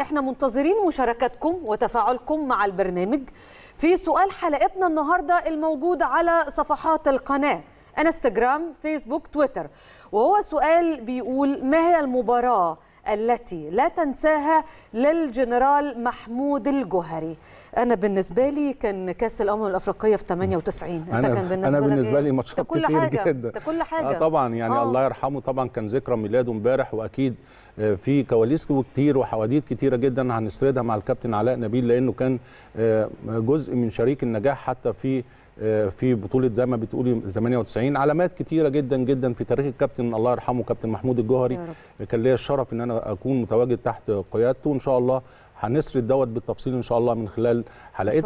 إحنا منتظرين مشاركتكم وتفاعلكم مع البرنامج في سؤال حلقتنا النهارده الموجود على صفحات القناة انستغرام فيسبوك تويتر. وهو سؤال بيقول ما هي المباراة التي لا تنساها للجنرال محمود الجوهري أنا بالنسبة لي كان كأس الأمم الأفريقية في 98 أنت كان بالنسبة أنا بالنسبة إيه؟ لي ماتشات كل كتير حاجة جدا ده كل حاجة آه طبعا يعني آه. الله يرحمه طبعا كان ذكرى ميلاده امبارح وأكيد آه، في كواليس كتير وحواديت كتيرة جدا هنسردها مع الكابتن علاء نبيل لأنه كان آه، جزء من شريك النجاح حتى في آه، في بطولة زي ما بتقولي 98 علامات كتيرة جدا جدا في تاريخ الكابتن الله يرحمه كابتن محمود الجوهري. كان ليا الشرف إن أنا أكون متواجد تحت قيادته. وان شاء الله هنسرد دوت بالتفصيل إن شاء الله من خلال حلقتنا.